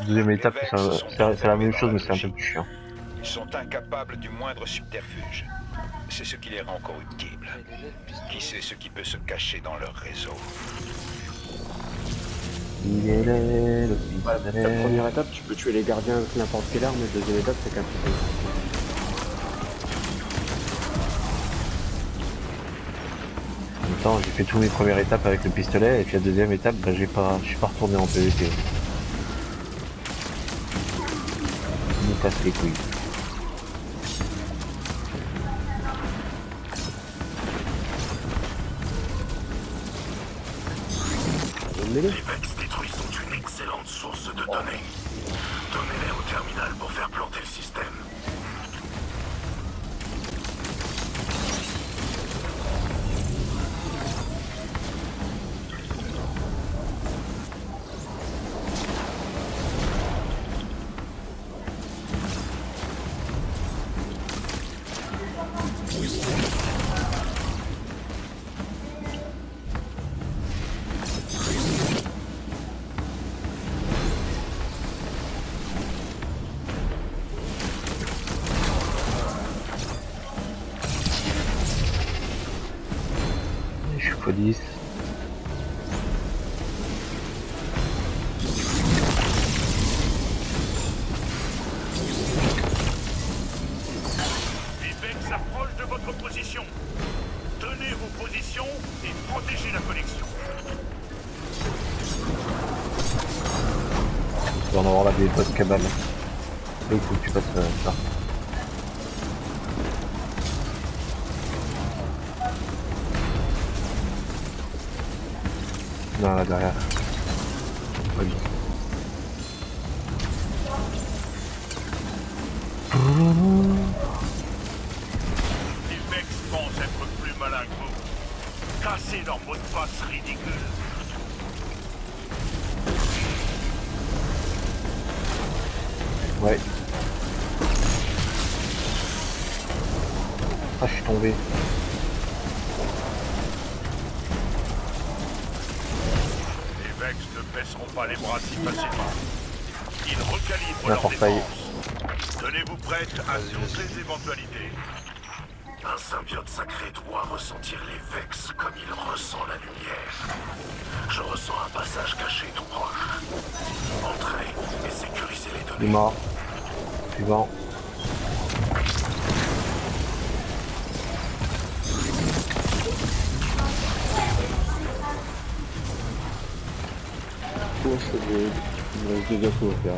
Deuxième étape, c'est la même chose, mais la c'est un peu plus chiant. Ils sont incapables du moindre subterfuge. C'est ce qui les rend corruptibles. Qui sait ce qui peut se cacher dans leur réseau? Il est laid, le La première étape, tu peux tuer les gardiens avec n'importe quelle arme, et deuxième étape, c'est qu'un pistolet. En même temps, j'ai fait toutes mes premières étapes avec le pistolet, et puis la deuxième étape, bah, j'ai pas, je suis pas retourné en PVP. Les couilles. Les Vex détruits sont une excellente source de données. Donnez-les au terminal pour faire planter le système. Police. Des potes cabales. Et il faut que tu passes euh, ça. Non, là derrière. Pas bien. Les Vex pensent être plus malins que vous. Cassez leur mot de passe ridicule. Ouais. Ah, je suis tombé. Les Vex ne baisseront pas les bras si facilement. Ils recalibrent La leur portail. défense. Tenez-vous prête à toutes les éventualités. Un symbiote sacré doit ressentir les Vex comme il ressent la lumière. Je ressens un passage caché tout proche. Entrez et sécurisez les Il est données. mort. Suivant. Je. Il me reste deux assauts à faire.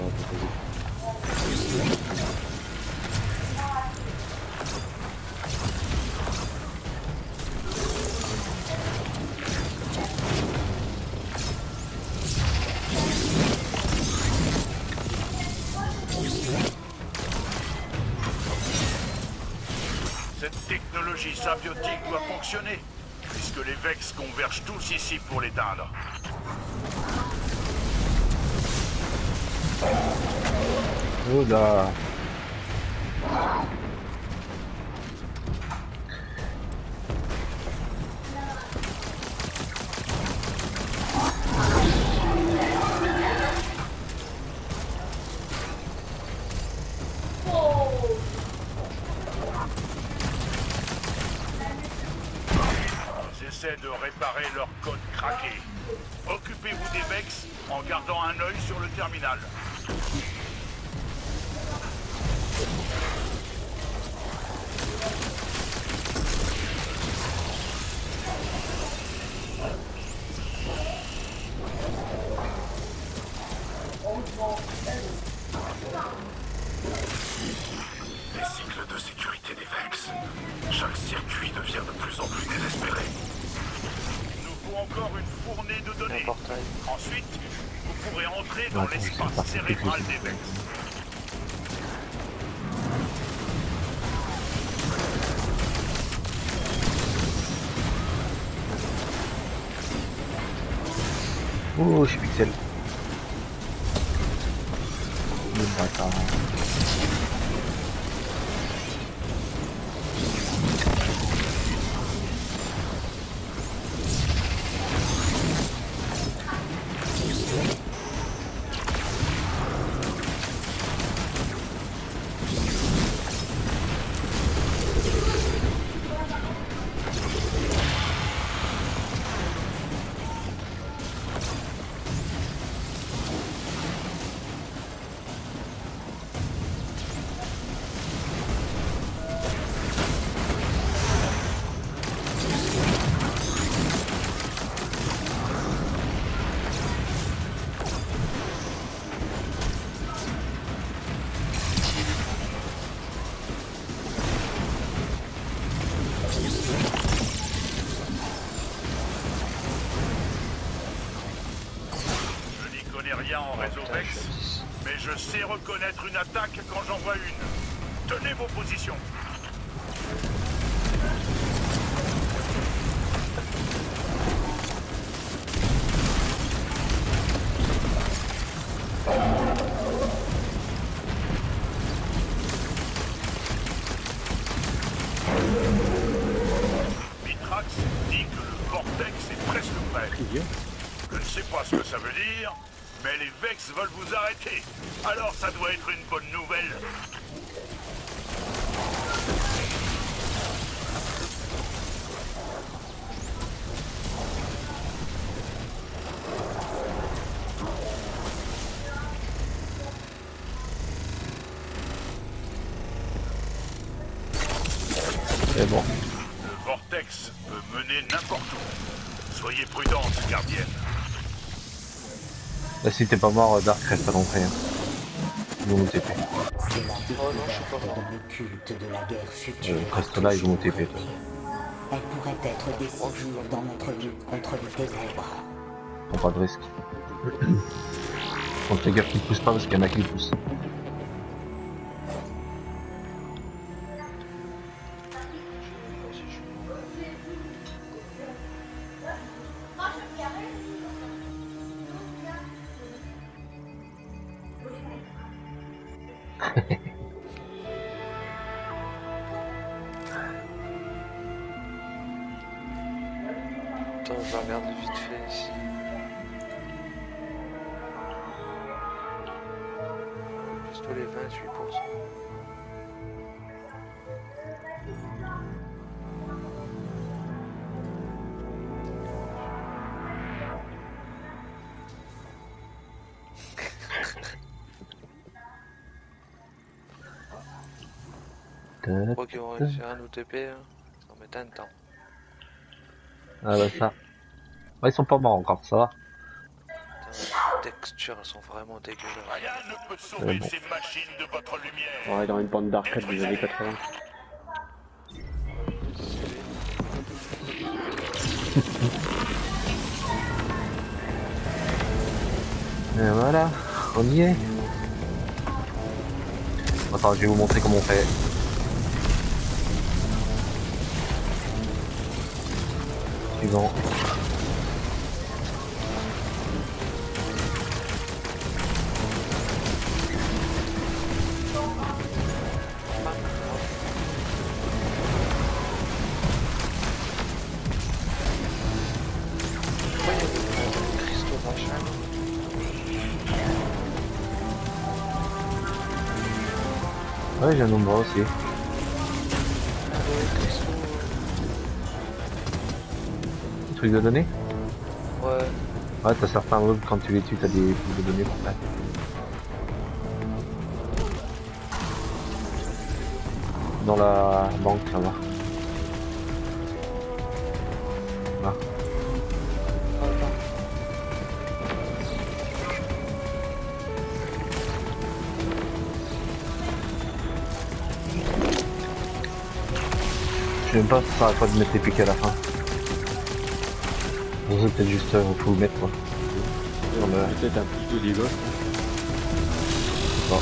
Cette technologie symbiotique doit fonctionner, puisque les Vex convergent tous ici pour l'éteindre. Oh en gardant un œil sur le terminal. Les cycles de sécurité des Vex. Chaque circuit devient de plus en plus désespéré. Il nous faut encore une fournée de données. Ensuite, vous pourrez entrer dans l'espace cérébral des Vex. Oh, je suis pixel. Reconnaître une attaque quand j'en vois une. Tenez vos positions. Mitrax dit que le vortex est presque prêt. Je ne sais pas ce que ça veut dire, mais les Vex veulent vous arrêter. Alors ça doit être une bonne nouvelle. C'est bon. Le vortex peut mener n'importe où. Soyez prudente, gardienne. Là, si t'es pas mort, Dark reste à l'entrée. Ils vont nous TP. C'est la Oh non, je suis pas mort. de culte de la guerre future. Euh, reste là, ils vont nous TP. toi. Elle pourrait être décisive dans notre lutte contre les ténèbres. Prends pas de risque. Contre les gars qui poussent pas parce qu'il y en a qui poussent. Attends, je vais regarder vite fait ici. Pistolet 28%. Je crois qu'ils vont réussir à nous TP, hein. ça met un temps. Ah bah ça. Ouais, ils sont pas morts encore, ça va. Putain, les textures elles sont vraiment dégueulasses. Rien ne peut sauver bon. ces machines de votre lumière. Ouais, dans une bande d'arcade des années 80. Et voilà, on y est. Attends, je vais vous montrer comment on fait. Suivant. Ouais, j'ai un nombre aussi. De données Ouais. Ouais, t'as certains mobs, quand tu les tues, t'as des trucs de données pour. Dans la banque, là-bas. Là. Je sais même pas si ça à toi de mettre les pics à la fin. Bon, c'est peut-être juste, euh, faut le mettre quoi. Mais- Peut-être un plus de dégâts. Bon.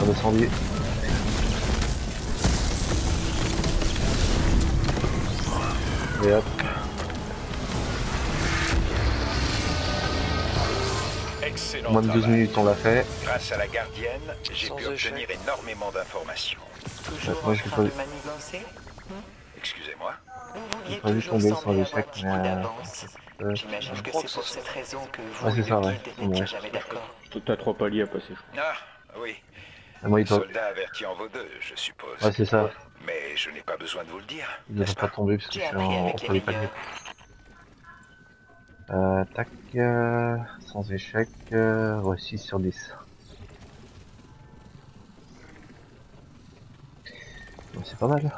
Redescendu. Et hop. Excellent Moins de 12 travail. minutes, on l'a fait. Grâce à la gardienne, j'ai pu obtenir énormément d'informations. Toujours moi, en je train vais de pas- Excusez-moi. J'ai pas vu tomber sans échec, mais... euh, euh, J'imagine que c'est pour cette raison que vous Ouais, c'est et ça, le ouais. guide n'étiez Ouais. jamais d'accord. T'as trois paliers à passer, je crois. Ah, oui. Moi, il doit... Soldat averti en vaut deux, je suppose. Ouais, c'est ça. Mais je n'ai pas besoin de vous le dire. Il devrait n'est-ce pas pas tomber parce que je suis en... entre les. Euh, tac, euh, sans échec, euh, ouais, 6 sur 10. Bon, c'est pas mal.